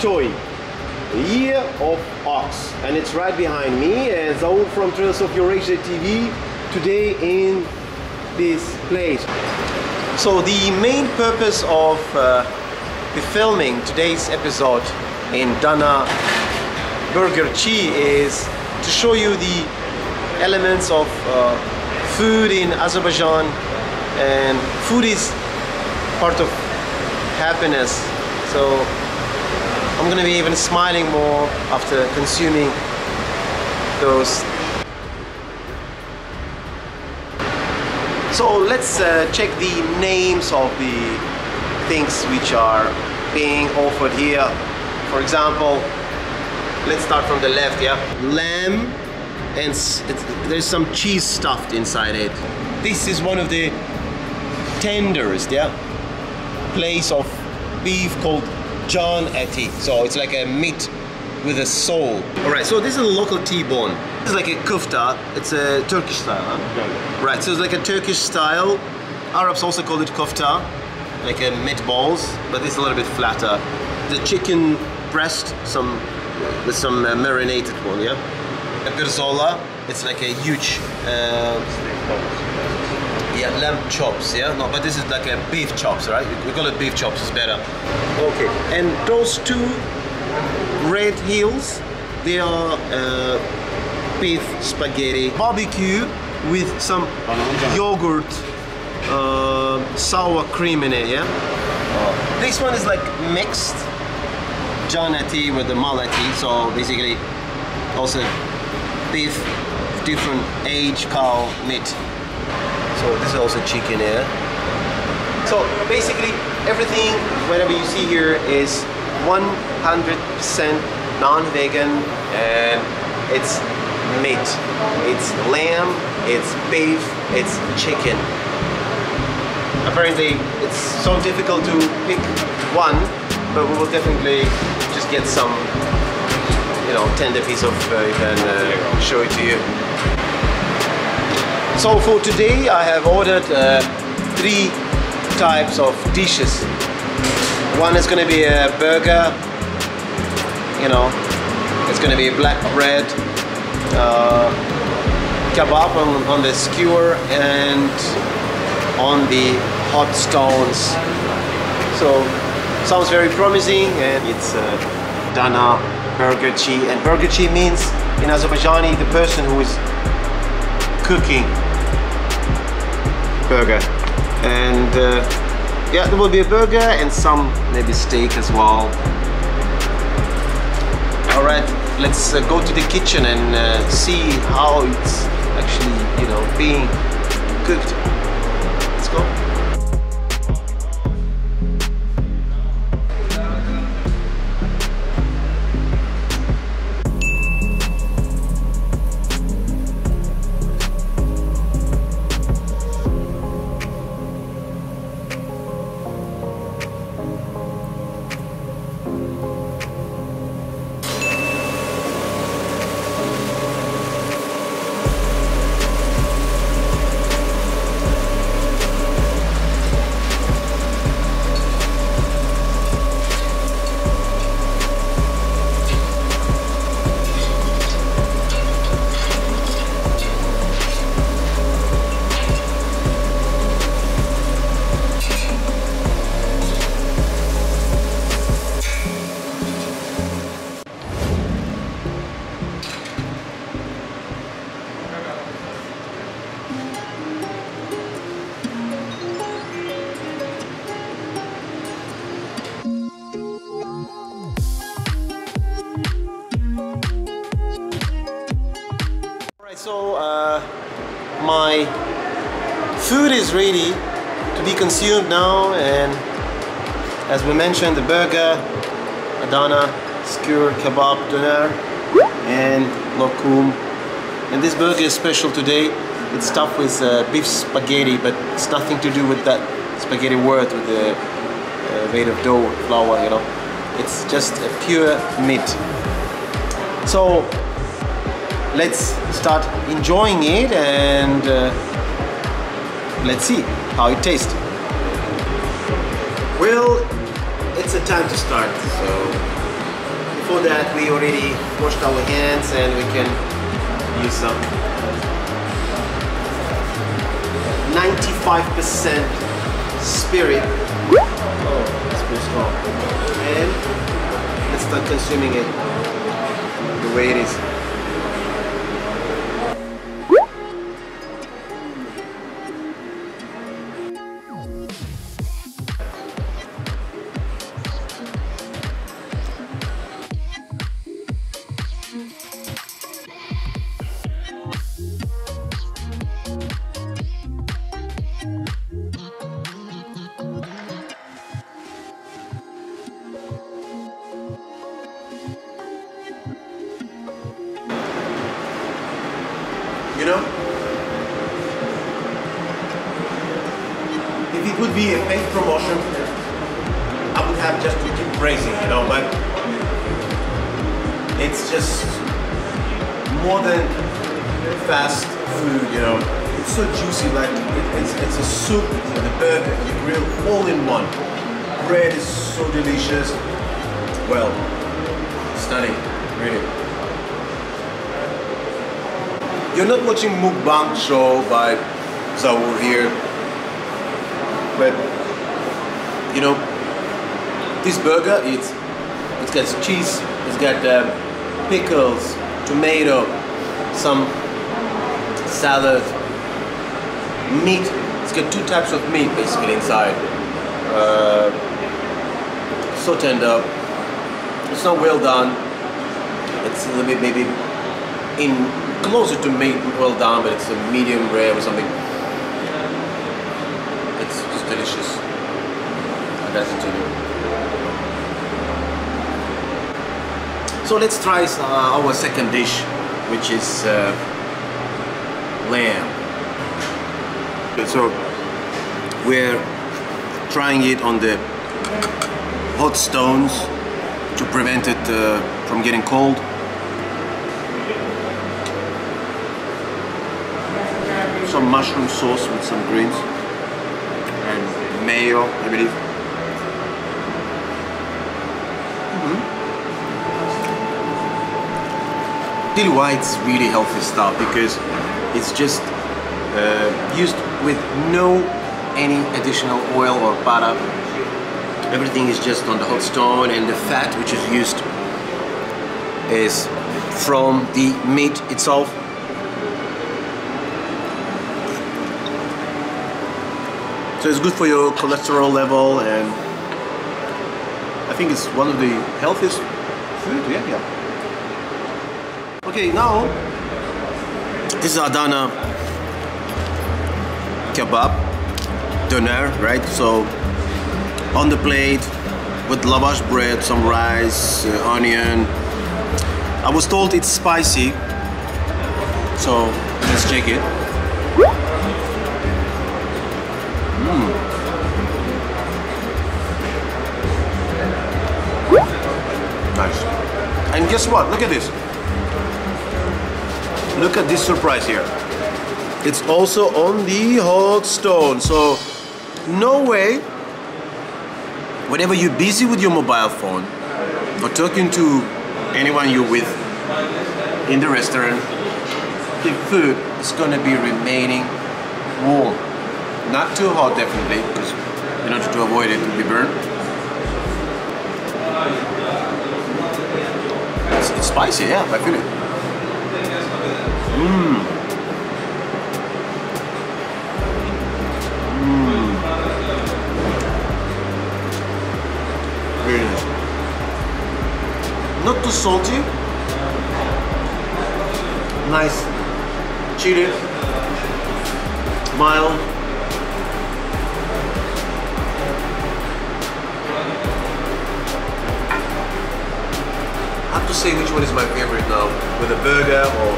Choi, year of ox. And it's right behind me and Zaur from Trails of Eurasia TV today in this place. So the main purpose of uh, the filming today's episode in Dana Burger-çi is to show you the elements of uh, food in Azerbaijan and food is part of happiness so I'm gonna be even smiling more after consuming those. So let's uh, check the names of the things which are being offered here. For example let's start from the left yeah? Lamb and there's some cheese stuffed inside it. This is one of the tenders yeah? Place of beef called John Eti so it's like a meat with a soul. All right so this is a local T-bone. This is like a kufta. It's a Turkish style huh? right so it's like a Turkish style. Arabs also call it kufta like a meatballs but it's a little bit flatter. The chicken breast some with some uh, marinated one yeah? A pirzola it's like a huge uh, yeah lamb chops yeah? No but this is like a beef chops right? We call it beef chops it's better. Okay and those two red heels they are uh, beef spaghetti barbecue with some yogurt uh, sour cream in it yeah? Oh. this one is like mixed. Janati with the malati so basically also beef different age cow meat so this is also chicken here so basically everything whatever you see here is 100% non-vegan and it's meat. It's lamb it's beef it's chicken. Apparently it's so difficult to pick one but we will definitely just get some you know tender piece of beef and uh, show it to you so for today I have ordered uh, three types of dishes. One is going to be a burger, you know, it's going to be black bread, uh, kebab on, on the skewer and on the hot stones. So sounds very promising and it's uh, Dana Burger-çi and Burger Chi means in Azerbaijani the person who is cooking burger. And uh, yeah there will be a burger and some maybe steak as well. All right let's uh, go to the kitchen and uh, see how it's actually you know being cooked. Let's go food is ready to be consumed now and as we mentioned the burger, Adana, skewer, kebab, doner and lokum. And this burger is special today. It's stuffed with uh, beef spaghetti but it's nothing to do with that spaghetti word with the uh, of dough flour you know. It's just a pure meat. So let's start enjoying it and uh, let's see how it tastes. Well, it's a time to start. So before that, we already washed our hands and we can use some 95% spirit. Oh, it's pretty strong. And let's start consuming it the way it is. Be a paid promotion, I would have just to keep praising, you know, but it's just more than fast food, you know. It's so juicy, like it's, it's a soup and a burger, you grill all in one. Bread is so delicious. Well, stunning, really. You're not watching mukbang show by Zaur here, but you know, this burger it's it's got cheese, it's got um, pickles, tomato, some salad, meat. It's got two types of meat basically inside. Uh, so tender. It's not well done. It's a little bit maybe in closer to meat well done, but it's a medium rare or something. Delicious. I gotta continue. So let's try uh, our second dish, which is uh, lamb. So we're trying it on the hot stones to prevent it uh, from getting cold. some mushroom sauce with some greens mayo, I believe. Mm-hmm. Dill White's really healthy stuff because it's just uh, used with no any additional oil or butter. Everything is just on the hot stone and the fat which is used is from the meat itself So it's good for your cholesterol level and I think it's one of the healthiest food, yeah, yeah. Okay, now this is Adana kebab, doner, right? So on the plate with lavash bread, some rice, uh, onion. I was told it's spicy, so let's check it. Mm. Nice. And guess what? Look at this. Look at this surprise here. It's also on the hot stone. So no way, whenever you're busy with your mobile phone or talking to anyone you're with in the restaurant, the food is gonna be remaining warm. Not too hot definitely, because in order to avoid it to be burned. It's, it's spicy, yeah, I feel it. Mmm. Mmm. Not too salty. Nice. Chili. Mild. To say which one is my favorite now, with a burger or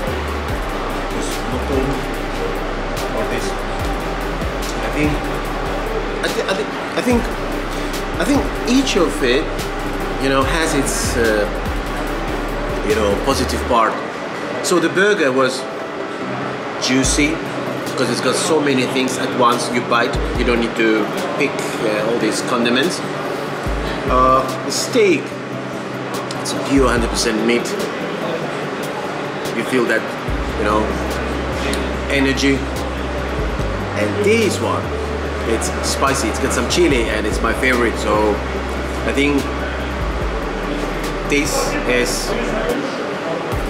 this lokum or this. I think, I, th I, th I think, I think each of it, you know, has its, uh, you know, positive part. So the burger was juicy because it's got so many things at once. You bite, you don't need to pick uh, all these condiments. Uh, the steak, it's pure 100% meat. You feel that, you know, energy. And this one, it's spicy. It's got some chili and it's my favorite. So I think this is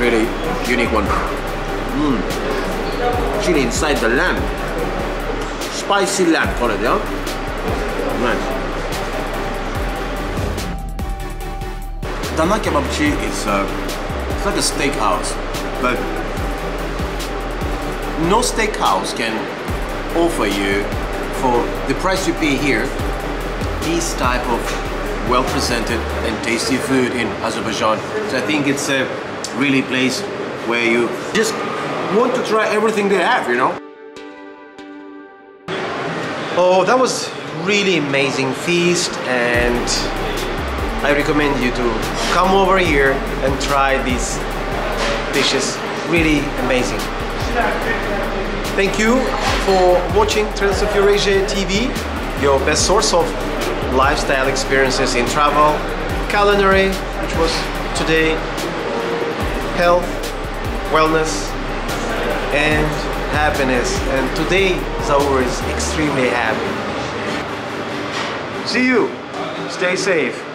really unique one. Mm. Chili inside the lamb. Spicy lamb, call it, yeah? Nice. Dana Kebabchi is uh, it's like a steakhouse, but no steakhouse can offer you for the price you pay here this type of well presented and tasty food in Azerbaijan. So I think it's a really place where you just want to try everything they have, you know? Oh, that was really amazing feast and I recommend you to come over here and try these dishes. Really amazing. Thank you for watching Trails of Eurasia TV, your best source of lifestyle experiences in travel, culinary, which was today, health, wellness, and happiness. And today Zaur is extremely happy. See you. Stay safe.